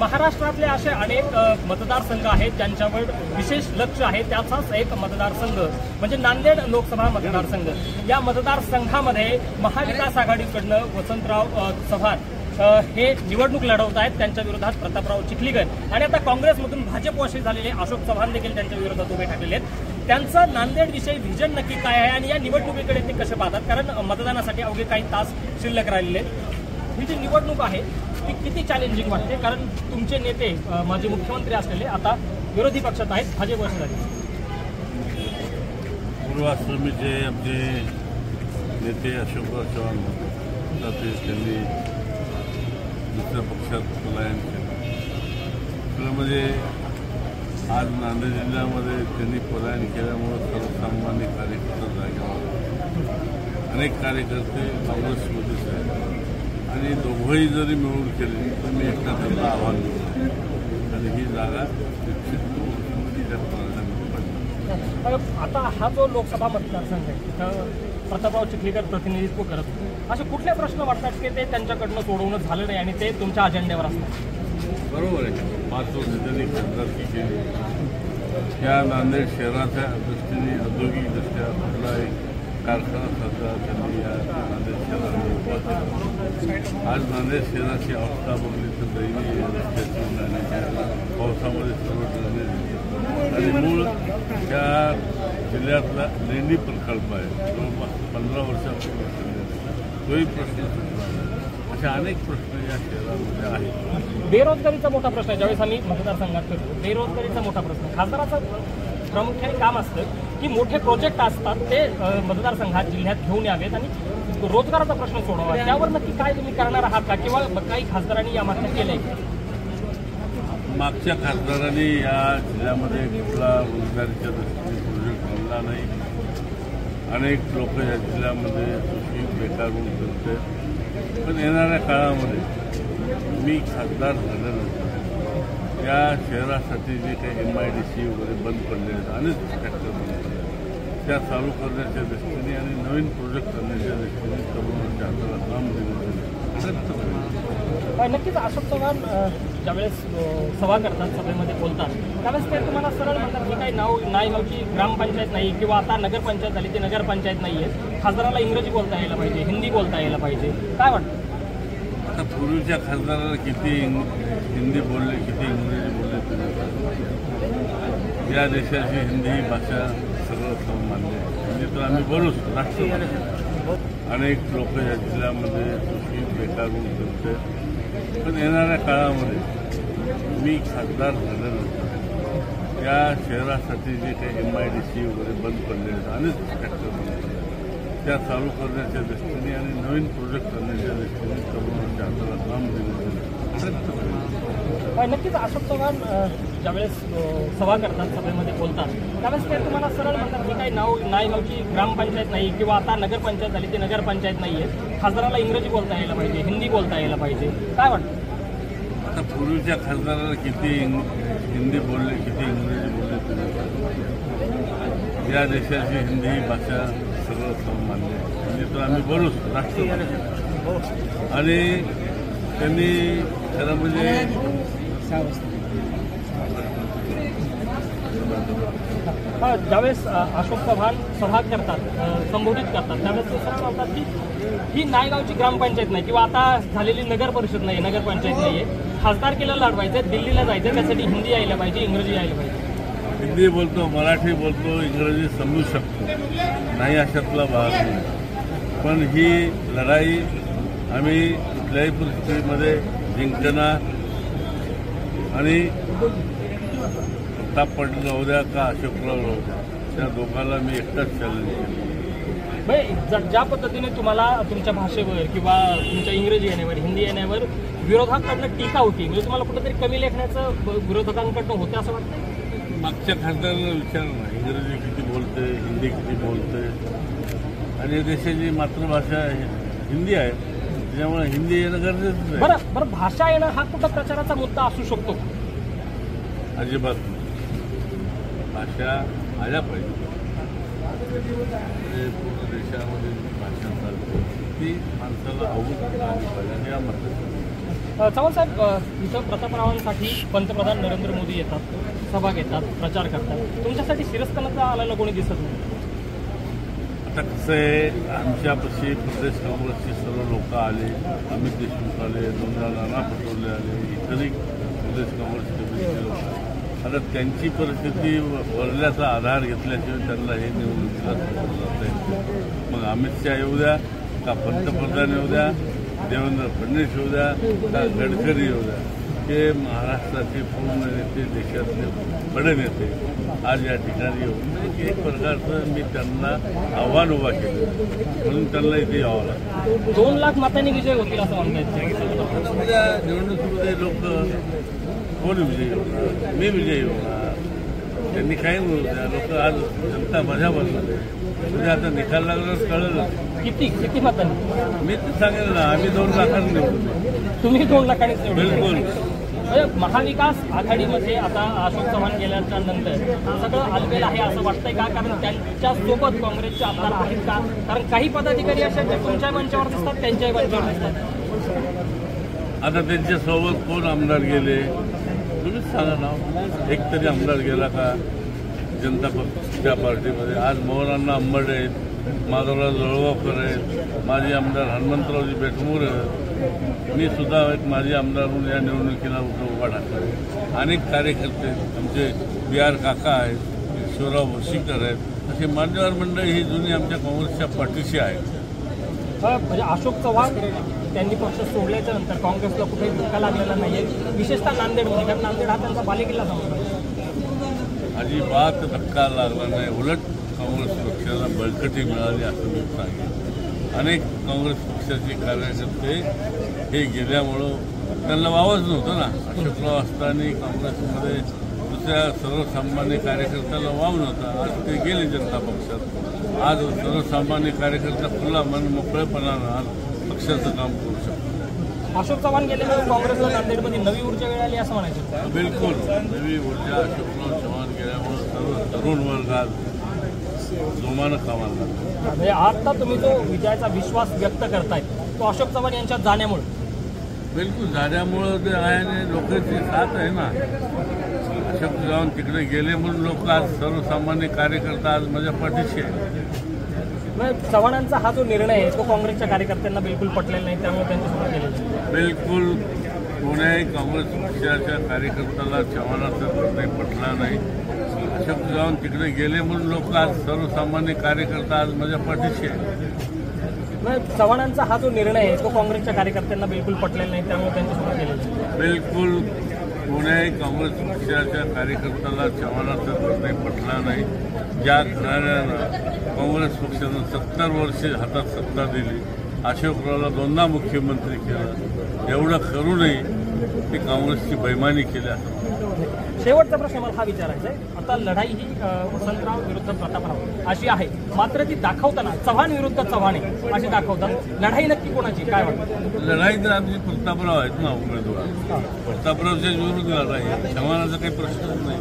महाराष्ट्रातले असे अनेक मतदारसंघ आहेत ज्यांच्यावर विशेष लक्ष आहे त्याचाच एक मतदारसंघ म्हणजे नांदेड लोकसभा मतदारसंघ. या मतदारसंघामध्ये महाविकास आघाडीकडनं वसंतराव चव्हाण हे निवडणूक लढवत आहेत. त्यांच्या विरोधात प्रतापराव चिखलीकर आणि आता काँग्रेसमधून भाजपवाशी झालेले अशोक चव्हाण देखील त्यांच्या विरोधात उभे ठाकलेले आहेत. त्यांचं नांदेडविषयी व्हिजन नक्की काय आहे आणि या निवडणुकीकडे ते कसे पाहतात? कारण मतदानासाठी अवघे काही तास शिल्लक राहिलेले आहेत. ही जी निवडणूक आहे ती किती चॅलेंजिंग वाटते? कारण तुमचे नेते माजी मुख्यमंत्री असलेले आता विरोधी पक्षात आहेत भाजप झाले पूर्वाश्रमीचे आमचे नेते अशोकराव चव्हाण होते त्यांनी दुसऱ्या पक्षात पलायन केलं. खरं म्हणजे आज नांदेड जिल्ह्यामध्ये त्यांनी पलायन केल्यामुळं सर्वसामान्य कार्यकर्ता जागेवर अनेक कार्यकर्ते काँग्रेसमध्येच आहेत आणि दोघंही जरी मिळून केले तर मी एकटा त्यांना आव्हान देऊ आणि ही जागा त्या आता हा जो लोकसभा मतदारसंघ आहे तिथं प्रतापराव चिखलीकर प्रतिनिधित्व करत होते. असे कुठले प्रश्न वाटतात की ते त्यांच्याकडनं सोडवणं झालं नाही आणि ते तुमच्या अजेंड्यावर असतात? बरोबर आहे. पाच वर्ष त्यांनी खासदारकी केली. या नांदेड शहराच्या दृष्टीने औद्योगिकदृष्ट्या आपला एक कारखाना साजरा त्यांनी या नांदेड केला आज नांदेड शहराची अवस्था बघली तर दैनीय रस्त्याची पावसामध्ये सर्व ड्रेनेज आणि मूळ त्या जिल्ह्यातला लेणी प्रकल्प आहे जवळपास पंधरा वर्षापूर्वी तोही प्रश्न असे अनेक प्रश्न या शहरामध्ये आहेत. बेरोजगारीचा मोठा प्रश्न आहे. ज्यावेळेस आम्ही मतदारसंघात करतो बेरोजगारीचा मोठा प्रश्न खासदाराचं प्रामुख्याने काम असतं की मोठे प्रोजेक्ट असतात ते मतदारसंघात जिल्ह्यात घेऊन यावेत आणि रोजगाराचा प्रश्न सोडवा. त्यावर नक्की काय तुम्ही करणार आहात का? किंवा काही खासदारांनी या मागण्या केल्या मागच्या खासदारांनी या जिल्ह्यामध्ये कुठला रोजगारीच्या दृष्टीने प्रोजेक्ट आणला नाही. अनेक लोक या जिल्ह्यामध्ये सुखी बेकार होऊन फिरते पण येणाऱ्या काळामध्ये मी खासदार झाल्यानंतर या शहरासाठी जे काही एम आय डी सी वगैरे बंद पडले आहेत अनेक फॅक्टर त्या चालू करण्याच्या दृष्टीने आणि नवीन प्रोजेक्ट करण्याच्या दृष्टीने तरुणांच्या हाताला काम अ, नक्कीच अशोक चव्हाण ज्यावेळेस सभा करतात सभेमध्ये बोलतात त्यावेळेस ते तुम्हाला सरळ म्हणतात की काही नाव नायगावची ग्रामपंचायत नाही किंवा आता नगरपंचायत झाली ती नगरपंचायत नाही आहे खासदाराला इंग्रजी बोलता यायला पाहिजे हिंदी बोलता यायला पाहिजे. काय वाटतं? आता पूर्वीच्या खासदाराला किती हिंदी बोलले किती इंग्रजी बोलले. या देशाची हिंदी भाषा सर्व मान्य आहे म्हणजे तर आम्ही बोलूच राष्ट्रभाषा अनेक लोक या जिल्ह्यामध्ये कृषी बेकार होऊन फिरते पण येणाऱ्या काळामध्ये मी खासदार झाल्यानंतर या शहरासाठी जे काही एम आय डी सी वगैरे बंद पडले आहेत अनेक फॅक्टर बंद पडले त्या चालू करण्याच्या दृष्टीने आणि नवीन प्रोजेक्ट करण्याच्या दृष्टीने तरुणांच्या हाताला काम देण्याचे प्रयत्न नक्कीच अशोक चव्हाण ज्यावेळेस सभा करतात सभेमध्ये बोलतात त्यावेळेस ते तुम्हाला सरळ म्हणतात की काही नाव नाही नाव की ग्रामपंचायत नाही किंवा आता नगरपंचायत झाली ती नगरपंचायत नाही आहे. खासदाराला इंग्रजी बोलता यायला पाहिजे हिंदी बोलता यायला पाहिजे. काय वाटतं? आता पूर्वीच्या खासदाराला किती हिंदी बोलले किती इंग्रजी बोलले या देशाची हिंदी भाषा सर्व सर्वमान्य आहे. म्हणजे तर आम्ही बोलूच राष्ट्रीय आणि त्यांनी खरं म्हणजे ज्यावेळेस अशोक चव्हाण सभा करतात संबोधित करतात त्यावेळेस ते सरळ म्हणतात की ही नायगावची ग्रामपंचायत नाही किंवा आता झालेली नगर परिषद नाही नगरपंचायत नाही आहे. खासदार केलं लढवायचं दिल्लीला जायचं त्यासाठी हिंदी यायला पाहिजे इंग्रजी यायला पाहिजे. हिंदी बोलतो मराठी बोलतो इंग्रजी समजू शकतो. नाही अशातला भाग नाही. पण ही लढाई आम्ही कुठल्याही परिस्थितीमध्ये जिंकणार आणि प्रताप पाटील राहू द्या का अशोकराव राहू द्या. त्या दोघांना मी एकटाच चॅलेंज केलं. ज्या पद्धतीने तुम्हाला तुमच्या भाषेवर किंवा तुमच्या इंग्रजी येण्यावर हिंदी येण्यावर विरोधाकडनं टीका होती म्हणजे तुम्हाला कुठेतरी कमी लेखण्याचं विरोधकांकडनं होतं असं वाटतं मागच्या खासदाराला विचार ना इंग्रजी किती बोलते हिंदी किती बोलते आणि देशाची मातृभाषा हिंदी आहे. त्याच्यामुळे हिंदी येणं गरजेचं आहे. बरं बरं भाषा येणं हा कुठं प्रचाराचा मुद्दा असू शकतो? अजिबात नाही. भाषा आल्या पाहिजे. म्हणजे पूर्ण देशामध्ये जी भाषा चालते ती माणसाला आली पाहिजे आणि अ, चव्हाण साहेब इथं प्रतापरावांसाठी पंतप्रधान नरेंद्र मोदी येतात सभा घेतात प्रचार करतात. तुमच्यासाठी शिरस्थानाचा आलेलं कोणी दिसत नाही. कटकचे आमच्यापाशी प्रदेश काँग्रेसचे सर्व लोक आले अमित देशमुख आले दोनदा नाना पटोले आले इतरही प्रदेश काँग्रेस कमिटीचे लोक आले. आता त्यांची परिस्थिती वरल्याचा आधार घेतल्याशिवाय त्यांना हे निवडणुकीला समोर जाता मग अमित शहा येऊ द्या का पंतप्रधान येऊ द्या देवेंद्र फडणवीस येऊ द्या का गडकरी येऊ द्या हे महाराष्ट्राचे पूर्ण नेते देशातले बडे नेते आज या ठिकाणी येऊन एक प्रकारचं मी त्यांना आव्हान उभा केलं. म्हणून त्यांना इथे यावं लागतं दोन लाख मतांनी विजय होतील असं म्हणतात उद्या निवडणुकीमध्ये लोक कोण विजयी होणार? मी विजयी होणार? त्यांनी काही बोलू द्या. लोक आज जनता माझ्या बनणार म्हणजे आता निकाल लागल्यावर कळलं किती? किती मतांनी? मी तर सांगेल ना आम्ही दोन लाखांनी निवडून तुम्ही दोन निवडून बिलकुल. महाविकास आघाडीमध्ये आता अशोक चव्हाण गेल्याच्यानंतर सगळं आलबेल आहे असं वाटतंय का? कारण त्यांच्यासोबत काँग्रेसचे आमदार आहेत का? कारण काही पदाधिकारी असे जे तुमच्या मंचावर दिसतात त्यांच्याही मंचावर दिसतात. आता त्यांच्यासोबत कोण आमदार गेले? तुम्हीच सांगा ना. एक तरी आमदार गेला का? जनता पक्षच्या पार्टीमध्ये आज मोहनांना अंबड आहेत. माधवराव जळगावकर आहेत. माजी आमदार हनुमंतरावजी बेटमूर मी सुद्धा एक माजी आमदार म्हणून या निवडणुकीला उभं टाकला अनेक कार्यकर्ते. आमचे बी आर काका आहेत ईश्वरराव भोशीकर आहेत. अशी मान्यवर मंडळी ही जुनी आमच्या काँग्रेसच्या पाठीशी आहेत. म्हणजे अशोक चव्हाण त्यांनी पक्ष सोडल्याच्या नंतर काँग्रेसला कुठेही धक्का लागलेला नाहीये. विशेषतः नांदेडमध्ये कारण नांदेड हा त्यांचा बालेकिल्ला समजला अजिबात धक्का लागला नाही. उलट काँग्रेस पक्षाला बळकटी मिळाली असं मी सांगेन. अनेक काँग्रेस पक्षाचे कार्यकर्ते हे गेल्यामुळं त्यांना वावच नव्हतं ना. अशोकराव असताना काँग्रेसमध्ये दुसऱ्या सर्वसामान्य कार्यकर्त्याला वाव नव्हता. आज ते गेले जनता पक्षात. आज सर्वसामान्य कार्यकर्ता खुला मन मोकळेपणानं आज पक्षाचं काम करू शकतो अशोक चव्हाण गेल्यामुळे काँग्रेसला नांदेडमध्ये नवी ऊर्जा वेळ आली असं म्हणायचं बिलकुल. नवी ऊर्जा अशोकराव चव्हाण गेल्यामुळं सर्व तरुण वर्ग आज जोमानं कामाला म्हणजे आता तुम्ही जो विजयाचा विश्वास व्यक्त करताय तो अशोक चव्हाण यांच्या जाण्यामुळे. बिलकुल झाल्यामुळं ते आहे आणि लोकांची साथ आहे ना. अशोक जाऊन तिकडे गेले म्हणून लोक आज सर्वसामान्य कार्यकर्ता आज माझ्या पाठीशी आहे चव्हाणांचा हा जो निर्णय आहे तो काँग्रेसच्या कार्यकर्त्यांना बिलकुल पटलेला नाही त्यामुळे त्यांच्यासोबत आहे. बिलकुल कोण्याही काँग्रेस पक्षाच्या कार्यकर्त्याला चव्हाणाचा निर्णय पटला नाही. अशोक जाऊन तिकडे गेले म्हणून लोक आज सर्वसामान्य कार्यकर्ता आज माझ्या पाठीशी आहे चव्हाणांचा हा जो निर्णय आहे तो काँग्रेसच्या कार्यकर्त्यांना बिलकुल पटलेला नाही त्यामुळे त्यांच्यासोबत केलेला आहे. बिलकुल कोण्याही काँग्रेस पक्षाच्या कार्यकर्त्याला चव्हाणाचा निर्णय पटला नाही. ज्या घराण्यानं काँग्रेस पक्षानं सत्तर वर्षे हातात सत्ता दिली. अशोकरावला दोनदा मुख्यमंत्री केलं. एवढं करूनही ते काँग्रेसची बैमानी केली असं शेवटचा प्रश्न मला हा विचारायचा आहे. आता लढाई ही वसंतराव विरुद्ध प्रतापराव अशी आहे. मात्र ती दाखवताना चव्हाण विरुद्ध चव्हाण आहे अशी दाखवतात. लढाई नक्की कोणाची? काय वाटतं? लढाई तर आमची प्रतापराव आहेत ना उमेदवार. प्रतापरावच्या विरुद्ध लढाई आहे. चव्हाणाचा काही प्रश्नच नाही.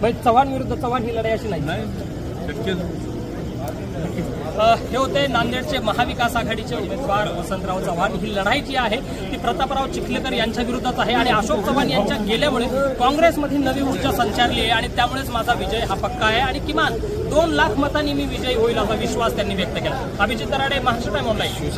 म्हणजे चव्हाण विरुद्ध चव्हाण ही लढाई अशी नाही. अ, हे होते नांदेडचे महाविकास आघाडीचे उमेदवार वसंतराव चव्हाण. ही लढाई जी आहे ती प्रतापराव चिखलेकर यांच्या विरोधात आहे आणि अशोक चव्हाण यांच्या गेल्यामुळे काँग्रेसमध्ये नवी ऊर्जा संचारली आहे आणि त्यामुळेच माझा विजय हा पक्का आहे आणि किमान दोन लाख मतांनी मी विजयी होईल असा विश्वास त्यांनी व्यक्त केला. Abhijit Darade Maharashtra time online